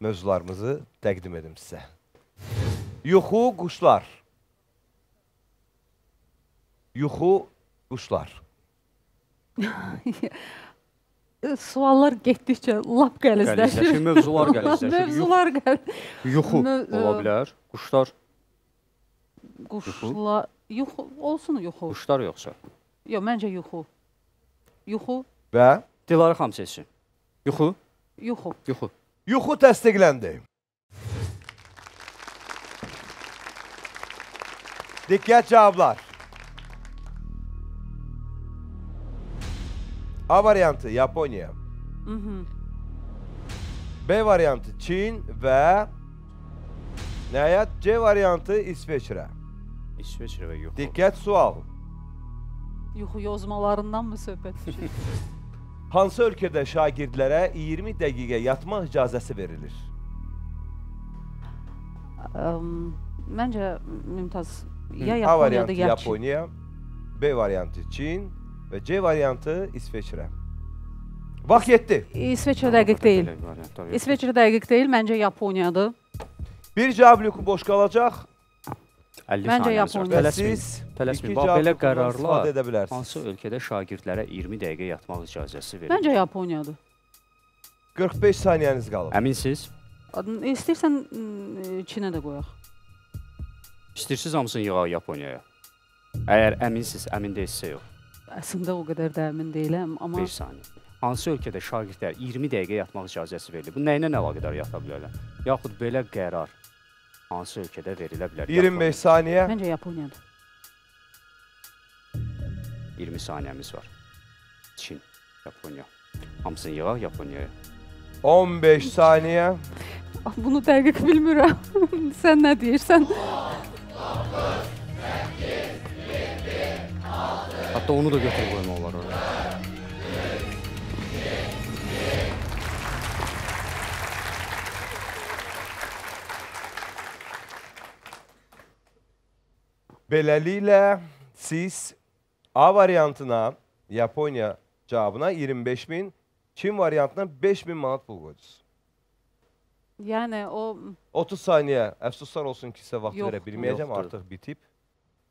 mövzularımızı təqdim edim sizə. Yuxu quşlar. Yuxu quşlar. Suallar getdikcə lap qəlizləşir. Qəlizləşir, mövzular qəlizləşir. Mövzular qəl Yuxu ola bilər. Quşlar, quşlar yuxu olsun yuxu. quşlar yoxsa. Yox, məncə yuxu. Yuxu, Və Dilarə xanım seçsin. Yuxu, yuxu. yuxu. Yuxu təsdiqləndi. Diqqət cavablar. A variantı Yaponiya. Mhm. B variantı Çin və nəhayət C variantı İsveçrə. İsveçrə və yuxu. Diqqət sual. Yuxu yozmalarından mı söhbət? Hansı ölkədə şagirdlərə 20 dəqiqə yatmaq icazəsi verilir? Əm, Məncə Mümtaz ya A Yaponiyada variantı ya Çin. Yaponiya, B variantı Çin və C variantı İsveçrə. Vaxt yetdi. İsveçrə dəqiq deyil. İsveçrə dəqiq deyil, məncə Yaponiyadır. Bir cavab lüku boş qalacaq 50 Məncə. Yaponiya. Tələsməyin. siz Tələsməyin. Bax, belə qərarlar edə bilərsiniz. Hansı ölkədə şagirdlərə 20 dəqiqə yatmaq icazəsi verilir? Məncə Yaponiyadır. 45 saniyəniz qalıb. Əminsiz? İstəyirsən Çinə də qoyaq. İstəyirsiniz hamısını yığaq Yaponiyaya. Əgər əminsiz, əmin deyilsə yox. Əslində o qədər də əmin deyiləm, amma 5 saniyə. Hansı ölkədə şagirdlər 20 dəqiqə yatmaq icazəsi verilir? Bu nə ilə əlaqədar yata bilərlər? Yaxud belə qərar hansı ölkədə verilə bilər? 25 saniyə. məncə Yaponiyadır. 20 saniyəmiz var. Çin, Yaponiya. Hamısını yığaq Yaponiyaya. 15 saniyə. Ah, Bunu dəqiq bilmirəm. Sən nə deyirsən? Hətta onu da götürüb qoymaq olar oraya. Beləliklə siz A variantına, Yaponiya cavabına 25 min, Çin variantına 5 min manat pul qoydunuz. Yəni o 30 saniyə, əfsuslar olsun ki, sizə vaxt Yox, verə bilməyəcəm, yoxdur. artıq bitib.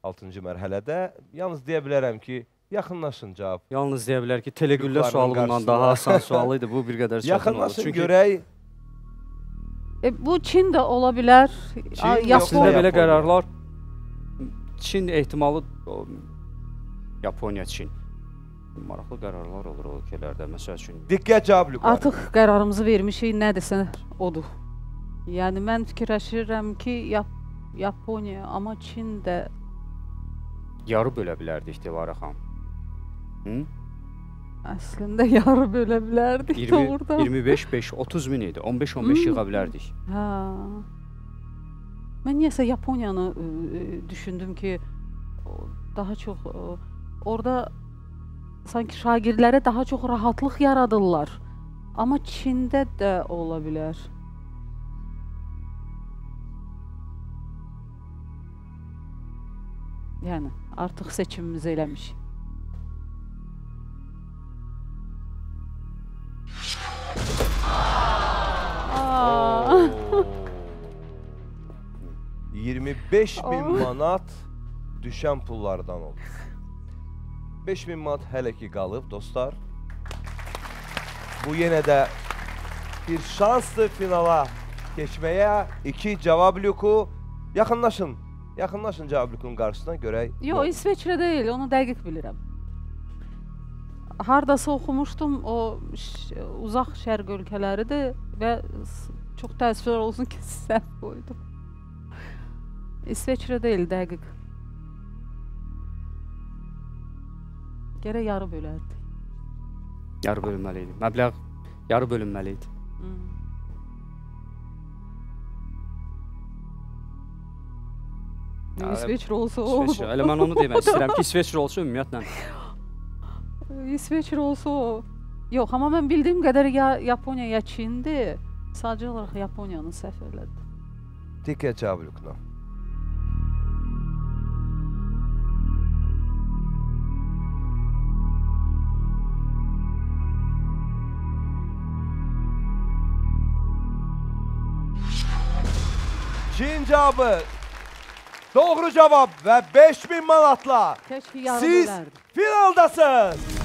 6-cı mərhələdə. Yalnız deyə bilərəm ki, yaxınlaşın cavab. Yalnız deyə bilər ki, telegüllə Yuxularının sualı bundan qarşısında. daha asan sual idi. Bu bir qədər çətin oldu. Yaxınlaşın Çünki görək. e, bu Çin də ola bilər. Çin yoxsa Əslində Yapon belə Yaponiya. qərarlar Çin ehtimalı Yaponiya, Çin. Maraqlı qərarlar olur o ölkələrdə. Məsəl üçün Diqqət cavab lüqarı. Artıq qərarımızı vermişik, nədirsə odur. Yəni mən fikirləşirəm ki, Yap Yaponiya, amma Çin də yarı bölə bilərdik Dilarə xanım. Hı? əslində yarı bölə bilərdik 20, doğrudan. 25 5 30 min idi. 15 15 Hmm. yığa bilərdik. Hə. Mən niyəsə Yaponiyanı ə, ə, düşündüm ki, daha çox ə, orada sanki şagirdlərə daha çox rahatlıq yaradırlar. Amma Çində də ola bilər. Yəni artıq seçimimizi eləmişik. 25 min manat düşən pullardan olur. 5 min manat hələ ki qalıb dostlar. Bu yenə də bir şansdır finala keçməyə. İki cavab lüku. Yaxınlaşın. Yaxınlaşın cavab lükunun qarşısına görək. Yox. İsveçrə deyil, onu dəqiq bilirəm. Hardasa oxumuşdum, o uzaq şərq ölkələridir və çox təəssüflər olsun ki, səhv qoydum. İsveçrə deyil, dəqiq. Gərək yarı bölərdi. Yarı bölünməli idi. Məbləğ yarı bölünməli idi. Hmm. Ya, İsveçrə olsa o. İsveçrə. Elə mən onu demək istəyirəm ki, İsveçrə olsa ümumiyyətlə. İsveçrə olsa o. Yox, amma mən bildiyim qədər ya Yaponiya, ya Çindir. Sadəcə olaraq Yaponiyanı səhv elədi. Tikə cavablıqla. 2-ci cavabı doğru cavab və 5000 manatla siz finaldasınız.